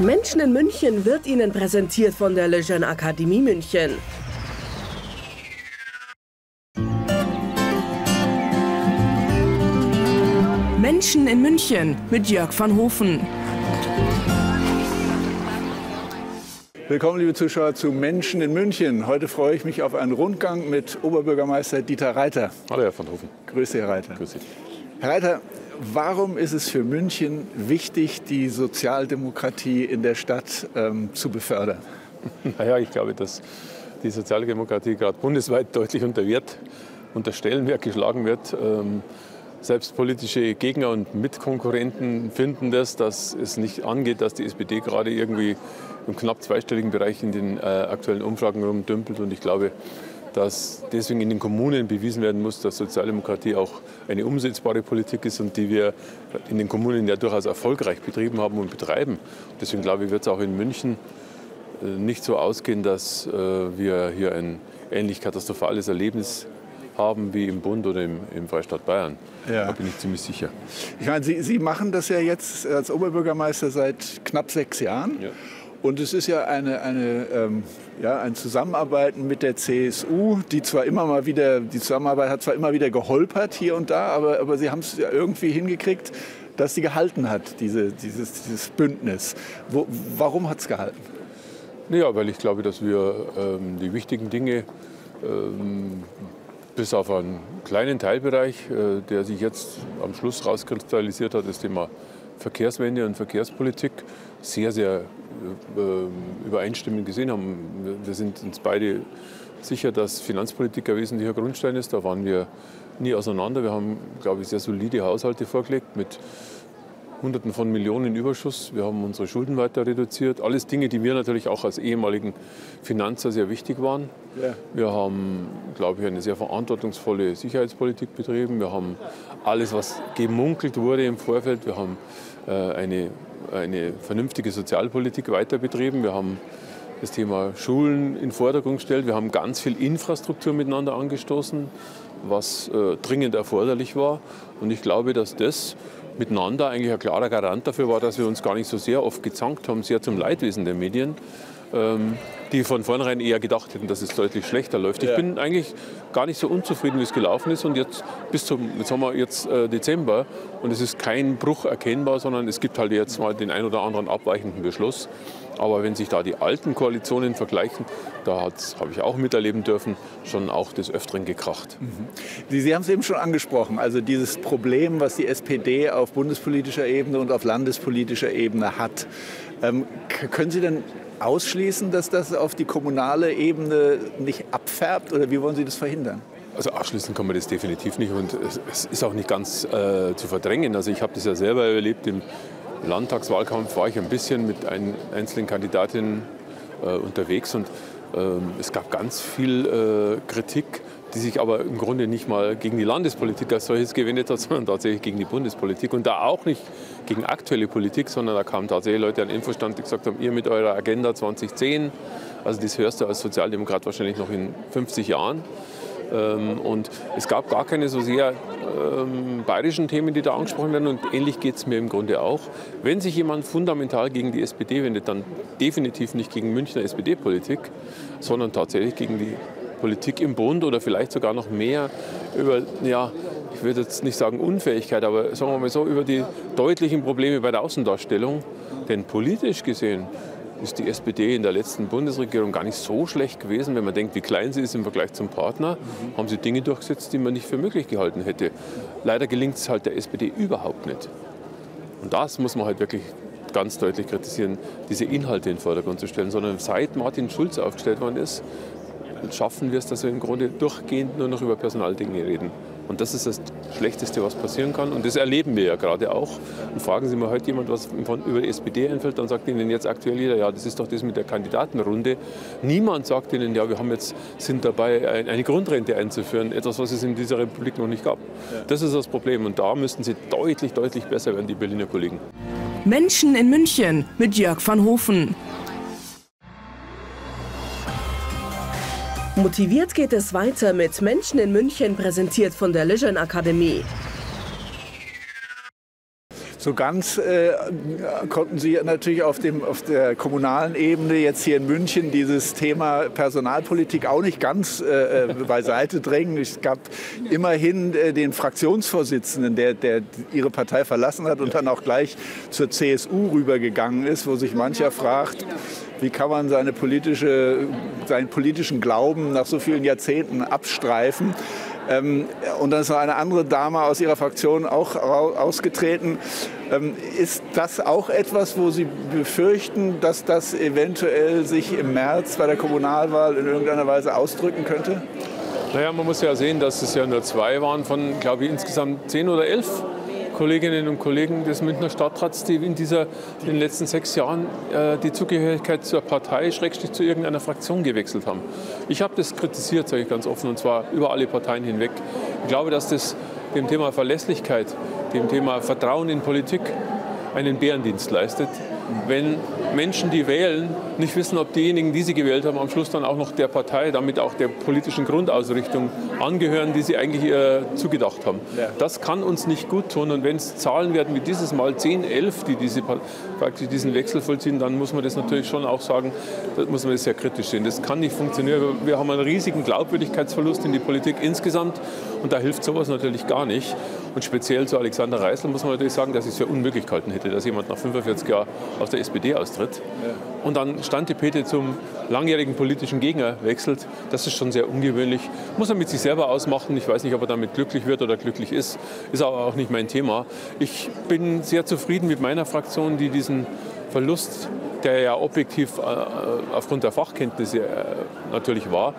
Menschen in München wird Ihnen präsentiert von der Lejeune Akademie München. Menschen in München mit Jörg van Hofen. Willkommen, liebe Zuschauer, zu Menschen in München. Heute freue ich mich auf einen Rundgang mit Oberbürgermeister Dieter Reiter. Hallo, Herr van Hofen. Grüße, Herr Reiter. Grüß Sie. Herr Reiter, warum ist es für München wichtig, die Sozialdemokratie in der Stadt ähm, zu befördern? Naja, ich glaube, dass die Sozialdemokratie gerade bundesweit deutlich unter Wert, unter Stellenwert geschlagen wird. Ähm, selbst politische Gegner und Mitkonkurrenten finden das, dass es nicht angeht, dass die SPD gerade irgendwie im knapp zweistelligen Bereich in den äh, aktuellen Umfragen rumdümpelt. Und ich glaube, dass deswegen in den Kommunen bewiesen werden muss, dass Sozialdemokratie auch eine umsetzbare Politik ist und die wir in den Kommunen ja durchaus erfolgreich betrieben haben und betreiben. Deswegen glaube ich, wird es auch in München äh, nicht so ausgehen, dass äh, wir hier ein ähnlich katastrophales Erlebnis haben wie im Bund oder im, im Freistaat Bayern. Ja. Da bin ich ziemlich sicher. Ich meine, Sie, Sie machen das ja jetzt als Oberbürgermeister seit knapp sechs Jahren. Ja. Und es ist ja eine, eine, ähm, ja, ein Zusammenarbeiten mit der CSU, die zwar immer mal wieder, die Zusammenarbeit hat zwar immer wieder geholpert hier und da, aber, aber sie haben es ja irgendwie hingekriegt, dass sie gehalten hat, diese, dieses, dieses Bündnis. Wo, warum hat es gehalten? Ja, weil ich glaube, dass wir ähm, die wichtigen Dinge ähm, bis auf einen kleinen Teilbereich, äh, der sich jetzt am Schluss rauskristallisiert hat, das Thema Verkehrswende und Verkehrspolitik, sehr, sehr äh, übereinstimmend gesehen haben. Wir sind uns beide sicher, dass Finanzpolitik ein wesentlicher Grundstein ist. Da waren wir nie auseinander. Wir haben, glaube ich, sehr solide Haushalte vorgelegt mit Hunderten von Millionen Überschuss. Wir haben unsere Schulden weiter reduziert. Alles Dinge, die mir natürlich auch als ehemaligen Finanzer sehr wichtig waren. Ja. Wir haben, glaube ich, eine sehr verantwortungsvolle Sicherheitspolitik betrieben. Wir haben alles, was gemunkelt wurde im Vorfeld. Wir haben äh, eine, eine vernünftige Sozialpolitik weiter betrieben. Wir haben das Thema Schulen in Vordergrund gestellt. Wir haben ganz viel Infrastruktur miteinander angestoßen, was äh, dringend erforderlich war. Und ich glaube, dass das miteinander eigentlich ein klarer Garant dafür war, dass wir uns gar nicht so sehr oft gezankt haben, sehr zum Leidwesen der Medien, ähm, die von vornherein eher gedacht hätten, dass es deutlich schlechter läuft. Ich bin eigentlich gar nicht so unzufrieden, wie es gelaufen ist. Und jetzt bis zum, jetzt haben wir jetzt äh, Dezember und es ist kein Bruch erkennbar, sondern es gibt halt jetzt mal den ein oder anderen abweichenden Beschluss. Aber wenn sich da die alten Koalitionen vergleichen, da habe ich auch miterleben dürfen, schon auch des Öfteren gekracht. Mhm. Sie, Sie haben es eben schon angesprochen, also dieses Problem, was die SPD auf bundespolitischer Ebene und auf landespolitischer Ebene hat. Ähm, können Sie denn ausschließen, dass das auf die kommunale Ebene nicht abfärbt oder wie wollen Sie das verhindern? Also ausschließen kann man das definitiv nicht und es ist auch nicht ganz äh, zu verdrängen. Also ich habe das ja selber erlebt im Landtagswahlkampf war ich ein bisschen mit ein, einzelnen Kandidatinnen äh, unterwegs und ähm, es gab ganz viel äh, Kritik, die sich aber im Grunde nicht mal gegen die Landespolitik als solches gewendet hat, sondern tatsächlich gegen die Bundespolitik und da auch nicht gegen aktuelle Politik, sondern da kamen tatsächlich Leute an Infostand, die gesagt haben, ihr mit eurer Agenda 2010, also das hörst du als Sozialdemokrat wahrscheinlich noch in 50 Jahren. Ähm, und es gab gar keine so sehr ähm, bayerischen Themen, die da angesprochen werden. Und ähnlich geht es mir im Grunde auch. Wenn sich jemand fundamental gegen die SPD wendet, dann definitiv nicht gegen Münchner SPD-Politik, sondern tatsächlich gegen die Politik im Bund oder vielleicht sogar noch mehr über, ja, ich würde jetzt nicht sagen Unfähigkeit, aber sagen wir mal so, über die deutlichen Probleme bei der Außendarstellung. Denn politisch gesehen ist die SPD in der letzten Bundesregierung gar nicht so schlecht gewesen. Wenn man denkt, wie klein sie ist im Vergleich zum Partner, mhm. haben sie Dinge durchgesetzt, die man nicht für möglich gehalten hätte. Leider gelingt es halt der SPD überhaupt nicht. Und das muss man halt wirklich ganz deutlich kritisieren, diese Inhalte in den Vordergrund zu stellen, sondern seit Martin Schulz aufgestellt worden ist, schaffen wir es, dass wir im Grunde durchgehend nur noch über Personaldinge reden. Und das ist das Schlechteste, was passieren kann. Und das erleben wir ja gerade auch. Und fragen Sie mal heute jemand, was von, über die SPD einfällt, dann sagt Ihnen jetzt aktuell jeder, ja, das ist doch das mit der Kandidatenrunde. Niemand sagt Ihnen, ja, wir haben jetzt, sind dabei, eine Grundrente einzuführen. Etwas, was es in dieser Republik noch nicht gab. Ja. Das ist das Problem. Und da müssten Sie deutlich, deutlich besser werden, die Berliner Kollegen. Menschen in München mit Jörg van Hofen. Motiviert geht es weiter mit Menschen in München, präsentiert von der Lejeune Akademie. So ganz äh, konnten Sie natürlich auf, dem, auf der kommunalen Ebene jetzt hier in München dieses Thema Personalpolitik auch nicht ganz äh, äh beiseite drängen. Es gab immerhin äh, den Fraktionsvorsitzenden, der, der Ihre Partei verlassen hat und dann auch gleich zur CSU rübergegangen ist, wo sich mancher fragt, wie kann man seine politische, seinen politischen Glauben nach so vielen Jahrzehnten abstreifen. Ähm, und dann ist noch eine andere Dame aus ihrer Fraktion auch ausgetreten. Ähm, ist das auch etwas, wo Sie befürchten, dass das eventuell sich im März bei der Kommunalwahl in irgendeiner Weise ausdrücken könnte? Naja, man muss ja sehen, dass es ja nur zwei waren von, glaube ich, insgesamt zehn oder elf Kolleginnen und Kollegen des Münchner Stadtrats, die in, dieser, in den letzten sechs Jahren äh, die Zugehörigkeit zur Partei, schrägstrich zu irgendeiner Fraktion gewechselt haben. Ich habe das kritisiert, sage ich ganz offen, und zwar über alle Parteien hinweg. Ich glaube, dass das dem Thema Verlässlichkeit, dem Thema Vertrauen in Politik einen Bärendienst leistet wenn Menschen, die wählen, nicht wissen, ob diejenigen, die sie gewählt haben, am Schluss dann auch noch der Partei, damit auch der politischen Grundausrichtung angehören, die sie eigentlich äh, zugedacht haben. Ja. Das kann uns nicht gut tun. Und wenn es Zahlen werden wie dieses Mal 10, 11, die diese, praktisch diesen Wechsel vollziehen, dann muss man das natürlich schon auch sagen, da muss man das sehr kritisch sehen. Das kann nicht funktionieren. Wir haben einen riesigen Glaubwürdigkeitsverlust in die Politik insgesamt und da hilft sowas natürlich gar nicht. Und speziell zu Alexander Reisel muss man natürlich sagen, dass ich es für unmöglich gehalten hätte, dass jemand nach 45 Jahren aus der SPD austritt und dann Stantipete zum langjährigen politischen Gegner wechselt. Das ist schon sehr ungewöhnlich. Muss er mit sich selber ausmachen. Ich weiß nicht, ob er damit glücklich wird oder glücklich ist. Ist aber auch nicht mein Thema. Ich bin sehr zufrieden mit meiner Fraktion, die diesen Verlust der ja objektiv äh, aufgrund der Fachkenntnisse äh, natürlich war,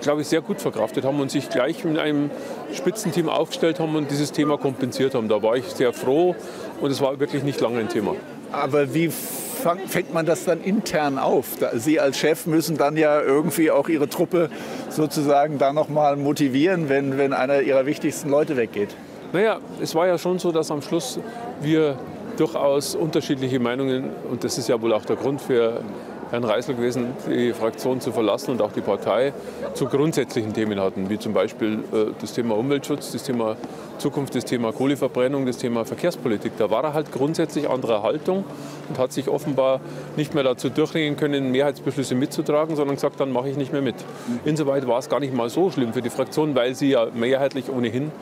glaube ich, sehr gut verkraftet haben und sich gleich mit einem Spitzenteam aufgestellt haben und dieses Thema kompensiert haben. Da war ich sehr froh und es war wirklich nicht lange ein Thema. Aber wie fängt man das dann intern auf? Sie als Chef müssen dann ja irgendwie auch Ihre Truppe sozusagen da nochmal motivieren, wenn, wenn einer Ihrer wichtigsten Leute weggeht. Naja, es war ja schon so, dass am Schluss wir durchaus unterschiedliche Meinungen, und das ist ja wohl auch der Grund für Herrn Reisel gewesen, die Fraktion zu verlassen und auch die Partei zu grundsätzlichen Themen hatten, wie zum Beispiel äh, das Thema Umweltschutz, das Thema Zukunft, das Thema Kohleverbrennung, das Thema Verkehrspolitik. Da war er halt grundsätzlich anderer Haltung und hat sich offenbar nicht mehr dazu durchringen können, Mehrheitsbeschlüsse mitzutragen, sondern gesagt, dann mache ich nicht mehr mit. Insoweit war es gar nicht mal so schlimm für die Fraktion, weil sie ja mehrheitlich ohnehin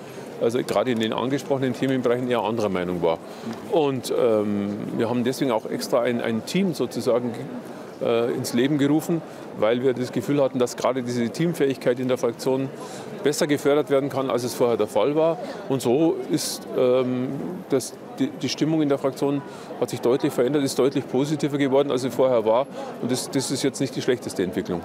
also gerade in den angesprochenen Themenbereichen eher anderer Meinung war. Und ähm, wir haben deswegen auch extra ein, ein Team sozusagen äh, ins Leben gerufen, weil wir das Gefühl hatten, dass gerade diese Teamfähigkeit in der Fraktion besser gefördert werden kann, als es vorher der Fall war. Und so ist ähm, das, die, die, Stimmung in der Fraktion hat sich deutlich verändert, ist deutlich positiver geworden, als sie vorher war. Und das, das ist jetzt nicht die schlechteste Entwicklung.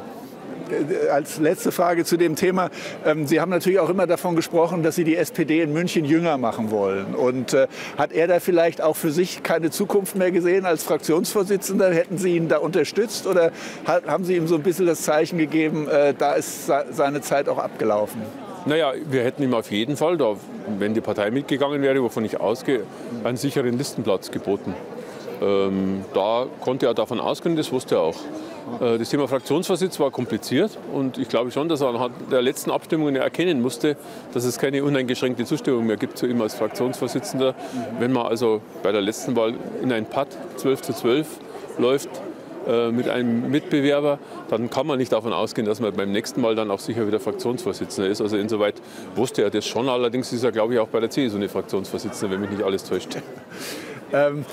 Äh, als letzte Frage zu dem Thema. Ähm, Sie haben natürlich auch immer davon gesprochen, dass Sie die SPD in München jünger machen wollen. Und äh, hat er da vielleicht auch für sich keine Zukunft mehr gesehen als Fraktionsvorsitzender? Hätten Sie ihn da unterstützt oder haben Sie ihm so ein bisschen das Zeichen gegeben, äh, da ist seine Zeit auch abgelaufen? Naja, wir hätten ihm auf jeden Fall, da, wenn die Partei mitgegangen wäre, wovon ich ausgehe, einen sicheren Listenplatz geboten. Ähm, da konnte er davon ausgehen, das wusste er auch. Äh, das Thema Fraktionsvorsitz war kompliziert und ich glaube schon, dass er anhand der letzten Abstimmungen erkennen musste, dass es keine uneingeschränkte Zustimmung mehr gibt zu ihm als Fraktionsvorsitzender. Wenn man also bei der letzten Wahl in ein Patt 12 zu 12 läuft, äh, mit einem Mitbewerber, dann kann man nicht davon ausgehen, dass man beim nächsten Mal dann auch sicher wieder Fraktionsvorsitzender ist. Also insoweit wusste er das schon. Allerdings ist er, glaube ich, auch bei der CSU eine Fraktionsvorsitzende, wenn mich nicht alles täuscht. Ähm,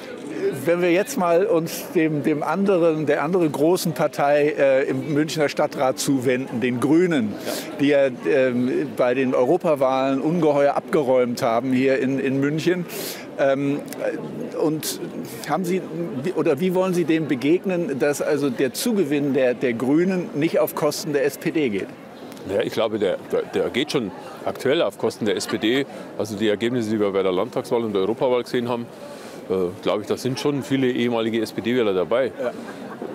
wenn wir jetzt mal uns dem, dem anderen, der anderen großen Partei äh, im Münchner Stadtrat zuwenden, den Grünen, die ja ähm, bei den Europawahlen ungeheuer abgeräumt haben hier in, in München. Ähm, und haben Sie oder wie wollen Sie dem begegnen, dass also der Zugewinn der, der Grünen nicht auf Kosten der SPD geht? Ja, ich glaube, der, der, geht schon aktuell auf Kosten der SPD. Also die Ergebnisse, die wir bei der Landtagswahl und der Europawahl gesehen haben, glaube ich, da sind schon viele ehemalige SPD-Wähler dabei. Ja.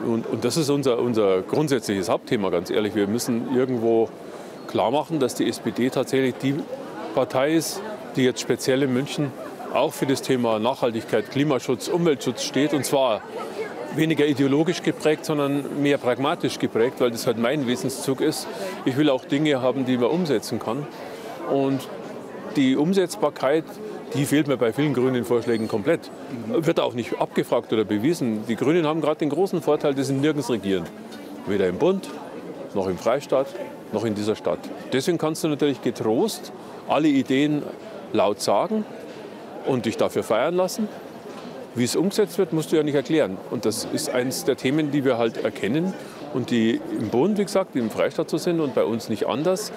Und, und, das ist unser, unser grundsätzliches Hauptthema, ganz ehrlich. Wir müssen irgendwo klar machen, dass die SPD tatsächlich die Partei ist, die jetzt speziell in München auch für das Thema Nachhaltigkeit, Klimaschutz, Umweltschutz steht. Und zwar weniger ideologisch geprägt, sondern mehr pragmatisch geprägt, weil das halt mein Wesenszug ist. Ich will auch Dinge haben, die man umsetzen kann. Und die Umsetzbarkeit die fehlt mir bei vielen grünen Vorschlägen komplett. Wird auch nicht abgefragt oder bewiesen. Die Grünen haben gerade den großen Vorteil, dass sie nirgends regieren. Weder im Bund, noch im Freistaat, noch in dieser Stadt. Deswegen kannst du natürlich getrost alle Ideen laut sagen und dich dafür feiern lassen. Wie es umgesetzt wird, musst du ja nicht erklären. Und das ist eines der Themen, die wir halt erkennen und die im Bund, wie gesagt, im Freistaat so sind und bei uns nicht anders.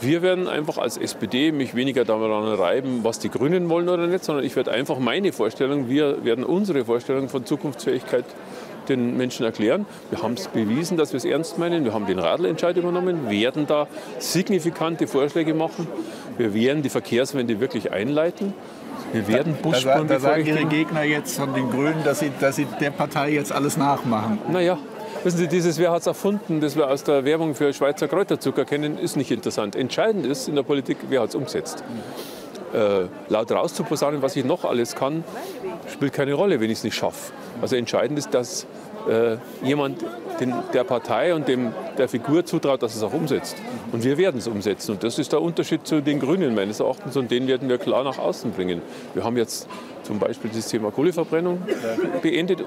Wir werden einfach als SPD mich weniger daran reiben, was die Grünen wollen oder nicht, sondern ich werde einfach meine Vorstellung, wir werden unsere Vorstellung von Zukunftsfähigkeit den Menschen erklären. Wir haben es bewiesen, dass wir es ernst meinen. Wir haben den Radlentscheid übernommen, werden da signifikante Vorschläge machen. Wir werden die Verkehrswende wirklich einleiten. Wir werden Busspuren Da, da sagen Ihre Gegner jetzt von den Grünen, dass sie, dass sie der Partei jetzt alles nachmachen. Naja, Wissen Sie, dieses Wer hat es erfunden, das wir aus der Werbung für Schweizer Kräuterzucker kennen, ist nicht interessant. Entscheidend ist in der Politik, wer hat es umsetzt. Äh, laut rauszuposaunen, was ich noch alles kann, spielt keine Rolle, wenn ich es nicht schaffe. Also entscheidend ist, dass äh, jemand den, der Partei und dem, der Figur zutraut, dass es auch umsetzt. Und wir werden es umsetzen. Und das ist der Unterschied zu den Grünen meines Erachtens. Und den werden wir klar nach außen bringen. Wir haben jetzt zum Beispiel das Thema Kohleverbrennung beendet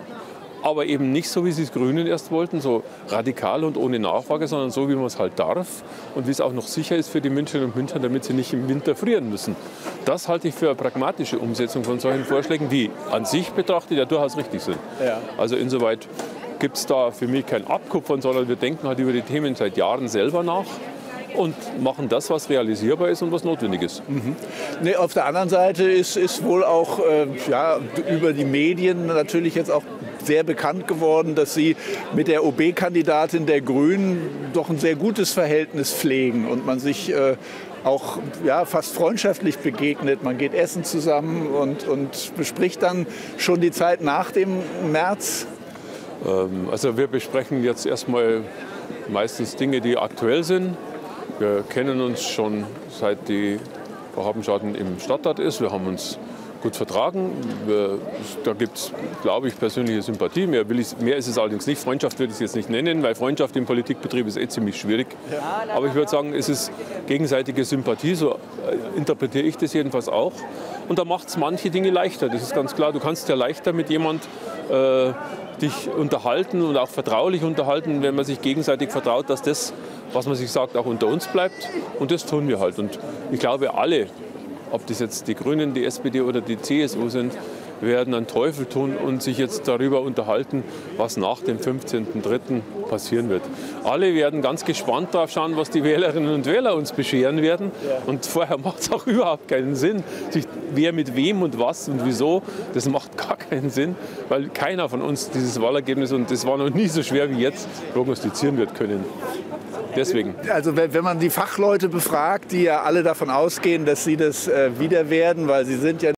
aber eben nicht so, wie sie es Grünen erst wollten, so radikal und ohne Nachfrage, sondern so, wie man es halt darf und wie es auch noch sicher ist für die Münchnerinnen und Münchner, damit sie nicht im Winter frieren müssen. Das halte ich für eine pragmatische Umsetzung von solchen Vorschlägen, die an sich betrachtet ja durchaus richtig sind. Ja. Also insoweit gibt es da für mich kein Abkupfern, sondern wir denken halt über die Themen seit Jahren selber nach und machen das, was realisierbar ist und was notwendig ist. Mhm. Nee, auf der anderen Seite ist, ist wohl auch äh, ja, über die Medien natürlich jetzt auch sehr bekannt geworden, dass Sie mit der OB-Kandidatin der Grünen doch ein sehr gutes Verhältnis pflegen und man sich äh, auch ja, fast freundschaftlich begegnet. Man geht essen zusammen und, und bespricht dann schon die Zeit nach dem März. Ähm, also wir besprechen jetzt erstmal meistens Dinge, die aktuell sind. Wir kennen uns schon seit die Frau Habenschaden im Stadtrat ist. Wir haben uns gut vertragen. Da gibt es, glaube ich, persönliche Sympathie. Mehr, will ich, mehr ist es allerdings nicht. Freundschaft würde ich es jetzt nicht nennen, weil Freundschaft im Politikbetrieb ist eh ziemlich schwierig. Aber ich würde sagen, es ist gegenseitige Sympathie, so äh, interpretiere ich das jedenfalls auch. Und da macht es manche Dinge leichter, das ist ganz klar. Du kannst ja leichter mit jemand äh, dich unterhalten und auch vertraulich unterhalten, wenn man sich gegenseitig vertraut, dass das, was man sich sagt, auch unter uns bleibt. Und das tun wir halt. Und ich glaube, alle ob das jetzt die Grünen, die SPD oder die CSU sind, werden einen Teufel tun und sich jetzt darüber unterhalten, was nach dem 15.03. passieren wird. Alle werden ganz gespannt darauf schauen, was die Wählerinnen und Wähler uns bescheren werden. Und vorher macht es auch überhaupt keinen Sinn, sich, wer mit wem und was und wieso, das macht gar keinen Sinn, weil keiner von uns dieses Wahlergebnis, und das war noch nie so schwer wie jetzt, prognostizieren wird können. Deswegen. Also wenn man die Fachleute befragt, die ja alle davon ausgehen, dass sie das äh, wieder werden, weil sie sind ja